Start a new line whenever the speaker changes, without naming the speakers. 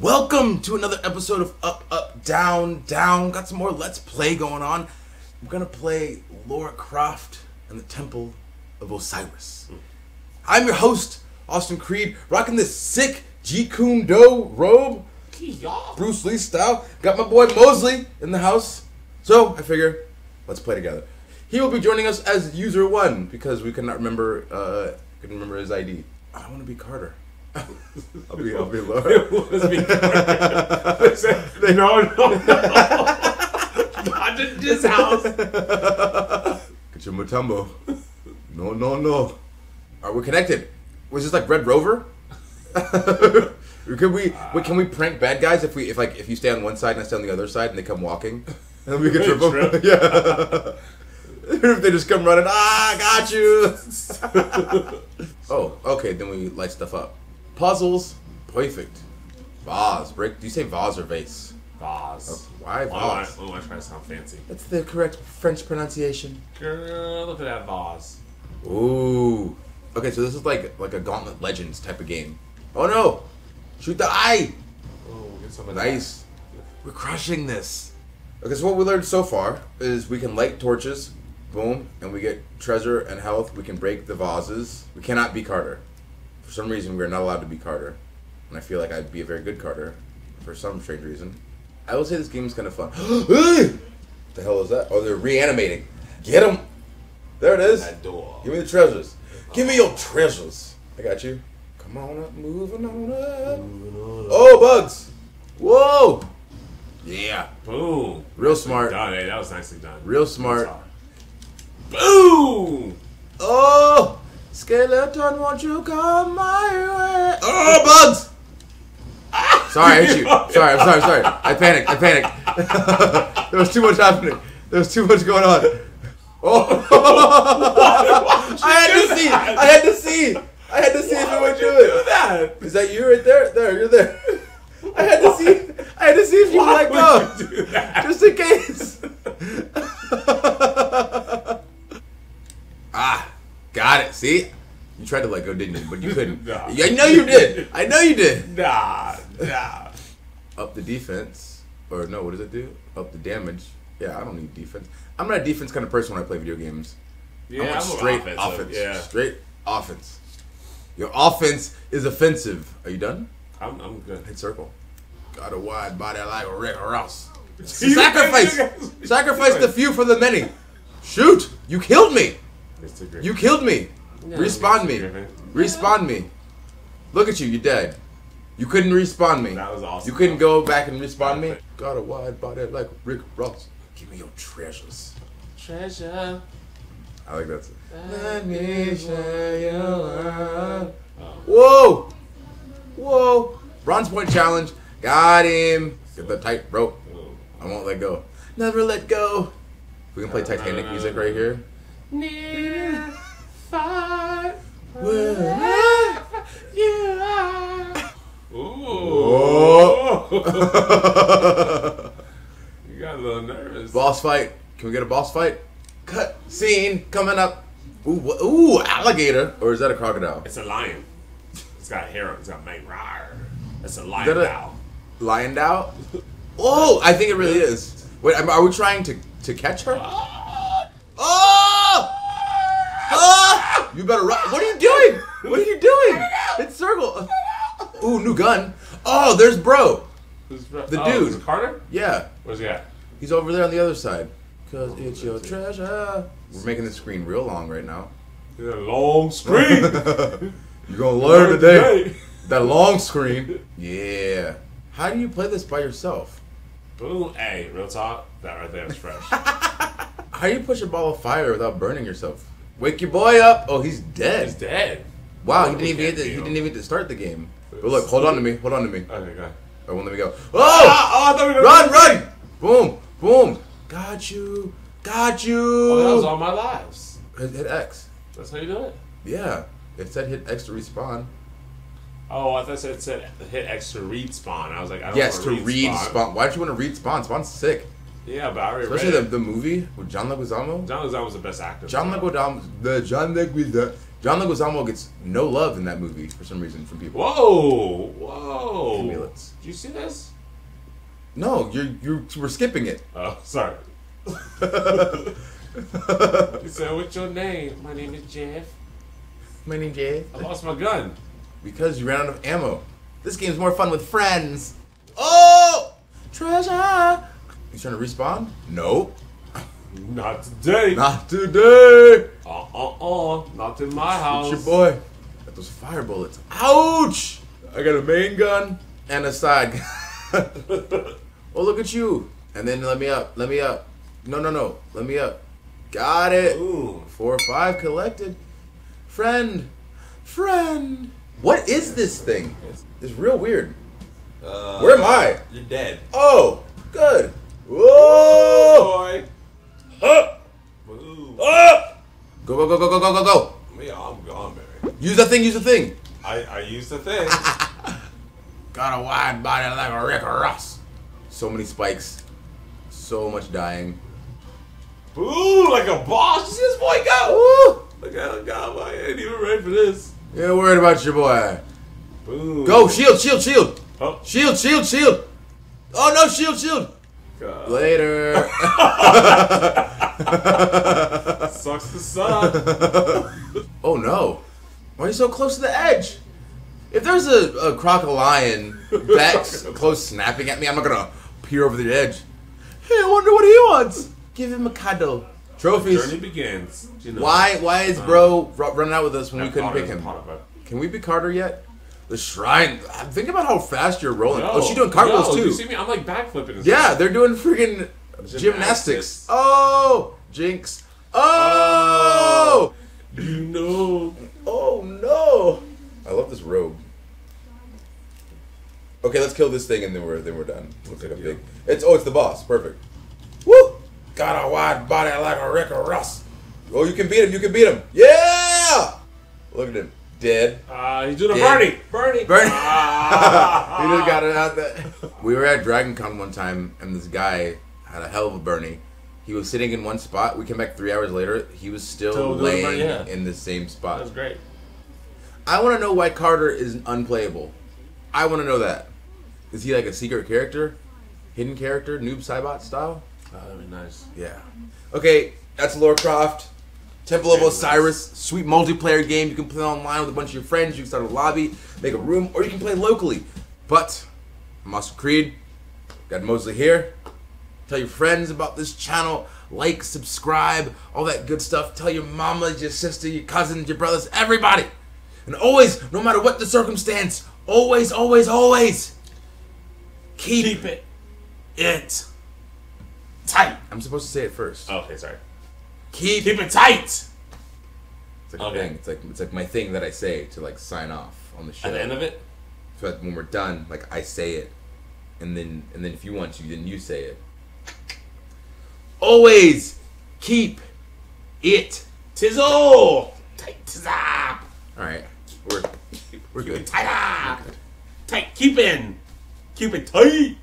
Welcome to another episode of Up, Up, Down, Down. Got some more Let's Play going on. We're gonna play Laura Croft and the Temple of Osiris. I'm your host, Austin Creed, rocking this sick Jeet Kune Do robe, Bruce Lee style. Got my boy Mosley in the house. So I figure, let's play together. He will be joining us as user one because we cannot remember, uh, couldn't remember his ID. I want to be Carter. I'll be, I'll be Laura.
It was me. no, no, no. Not in this house.
Get your Mutombo. No, no, no. Are we connected? Was this like Red Rover? Could we? Wait, can we prank bad guys if we if like if you stay on one side and I stay on the other side and they come walking, and then we can trip them? Yeah. if they just come running, ah, got you. oh, okay. Then we light stuff up. Puzzles, perfect. Vase, break. Do you say vase or vase?
Vase.
Why
Oh, I,
vase?
oh, I try to sound fancy.
That's the correct French pronunciation.
Girl, look at that vase.
Ooh. Okay, so this is like like a Gauntlet Legends type of game. Oh no! Shoot the eye!
Oh, get some of
Nice. We're crushing this. Okay, so what we learned so far is we can light torches, boom, and we get treasure and health. We can break the vases. We cannot be Carter. For some reason, we are not allowed to be Carter. And I feel like I'd be a very good Carter for some strange reason. I will say this game is kind of fun. the hell is that? Oh, they're reanimating. Get them! There it is.
That door.
Give me the treasures. Give me your treasures. I got you. Come on up, moving on up. Oh, bugs. Whoa. Yeah.
Boom.
Real smart.
Done. Hey, that was nicely done.
Real smart.
Boom.
Oh, skeleton, won't you come my way? Oh, bugs. Sorry, I hit you. Sorry, I'm sorry, I'm sorry. I panicked. I panicked. there was too much happening. There was too much going on. Oh, I had to see. I had to see. I had to see if it
Why
went
would you
through it.
do that?
Is that you right there? There, you're there. I had to see. I had to see if you
Why
let go,
you do that?
just in case. ah, got it. See, you tried to let go, didn't you? But you couldn't.
Nah.
I know you did. I know you did.
Nah, nah.
Up the defense, or no? What does it do? Up the damage. Yeah, I don't need defense. I'm not a defense kind of person when I play video games.
Yeah,
I want
I'm
straight
offensive.
offense.
Yeah,
Straight offense. Your offense is offensive. Are you done?
I'm, I'm good.
Hit circle. Got a wide body like a Rick Ross. Sacrifice! Sacrifice the few for the many. Shoot! You killed me! You killed me! Respawn
Mr.
me!
Griffin.
Respawn me! Look at you, you're dead. You couldn't respawn me.
That was awesome.
You couldn't go back and respawn me? Got a wide body like Rick Ross. Give me your treasures.
Treasure.
I like that. Let me show you around. Whoa! Whoa! Bronze point challenge. Got him. Get the tight rope. I won't let go. Never let go. We can play uh, Titanic music right here.
Near, far,
Wherever
you are.
Oh.
Ooh. you got a little nervous.
boss fight. Can we get a boss fight? Cut scene coming up. Ooh, ooh, alligator. Or is that a crocodile?
It's a lion. It's got hair. It's got mane. Rawr. That's a
Is
lion
that a-
now.
Lion Dow? Oh, I think it really is. Wait, are we trying to, to catch her? Ah. Oh! Ah! You better run. What are you doing? What are you doing? It's circle. Ooh, new gun. Oh, there's bro. Who's bro?
The
dude.
Is it Carter?
Yeah,
Where's he at?
he's over there on the other side. Cause oh, it's your treasure. We're making the screen real long right now.
He's a long screen.
You're gonna learn today. That long screen. Yeah. How do you play this by yourself?
Boom. Hey, real talk. That right there is fresh.
How do you push a ball of fire without burning yourself? Wake your boy up. Oh, he's dead.
He's dead.
Wow, he
Oh,
didn't even get to, he didn't even get to start the game. But look, hold on to me. Hold on to me.
Okay, go ahead.
I won't let me go. Oh!
Ah, oh, I thought we were
Run, run! Boom, boom. Got you. Got you.
Oh, that was all my lives.
hit, hit X.
That's how you do it.
Yeah. It said hit X to respawn.
Oh, I thought it said hit X to read spawn. I was like, I don't
Yes, to
wanna
read spawn. Why don't you want to read spawn? Spawn's sick.
Yeah, but I already
Especially
read
the, the movie with John Leguizamo.
John Leguizamo was the best actor.
John Leguizamo, the John Leguizamo, John Leguizamo gets no love in that movie for some reason from people.
Whoa, whoa!
Ambulance.
Did you see this?
No, you're you we're skipping it.
Oh, sorry. He said, "What's your name?" My name is Jeff.
My name's Jay.
I lost my gun.
Because you ran out of ammo. This game's more fun with friends. Oh! Treasure! You trying to respawn? Nope.
Not today.
Not today!
Uh uh uh. Not in my house.
It's your boy. Got those fire bullets. Ouch! I got a main gun and a side gun. oh, look at you. And then let me up. Let me up. No, no, no. Let me up. Got it.
Ooh.
Four or five collected. Friend. Friend. What is this thing? It's real weird.
Uh,
Where am I?
You're dead.
Oh, good. Whoa!
Boy.
Up!
Move.
Up! Go, go, go, go, go, go, go, go.
Yeah, I'm gone, baby.
Use that thing, use the thing.
I, I used the thing.
Got a wide body like a Rick Ross. So many spikes. So much dying.
Ooh, like a boss. You see this boy go?
Woo!
Look at God, I ain't even ready for this.
Yeah, worried about your boy.
Boom.
Go, shield, shield, shield.
Oh.
Shield, shield, shield. Oh no, shield, shield.
God.
Later.
Sucks to suck.
oh no. Why are you so close to the edge? If there's a, a crocodile back close snapping at me, I'm not gonna peer over the edge. Hey, I wonder what he wants. Give him a cuddle. Trophies.
Journey begins. You know.
Why? Why is uh-huh. bro running out with us when we couldn't pick him? Can we be Carter yet? The shrine. Think about how fast you're rolling.
Yo,
oh, she's doing cartwheels
yo,
too.
You see me? I'm like backflipping.
Yeah, they're doing freaking gymnastics.
Gymnastics.
Oh, jinx. Oh!
oh, You know.
oh no. I love this robe. Okay, let's kill this thing and then we're then we're done. Looks like a big. It's oh, it's the boss. Perfect. Woo! Got a wide body like a Rick Ross. Oh, you can beat him. You can beat him. Yeah! Look at him, dead.
Uh, he's doing a Bernie. Bernie.
Bernie.
Ah.
he just got it out there. We were at Dragon Con one time, and this guy had a hell of a Bernie. He was sitting in one spot. We came back three hours later. He was still
Still
laying
Bernie, yeah.
in the same spot.
That's great.
I want to know why Carter is unplayable. I want to know that. Is he like a secret character, hidden character, Noob Saibot style?
Oh, that'd be nice.
Yeah. Okay, that's Lara Croft. Temple of Osiris, sweet multiplayer game. You can play online with a bunch of your friends. You can start a lobby, make a room, or you can play locally. But, Master Creed, got Mosley here. Tell your friends about this channel. Like, subscribe, all that good stuff. Tell your mama, your sister, your cousins, your brothers, everybody. And always, no matter what the circumstance, always, always, always keep,
Keep it
it.
tight.
I'm supposed to say it first.
Oh, okay, sorry.
Keep,
Keep it tight.
It's like a
Okay.
thing. It's like it's like my thing that I say to like sign off on the show.
At the end of it,
so that when we're done, like I say it, and then and then if you want to, then you say it. Always keep it.
tizzle. Tight tizza.
All right, we're we're good.
tighter. Tight. Keep in. Keep it tight.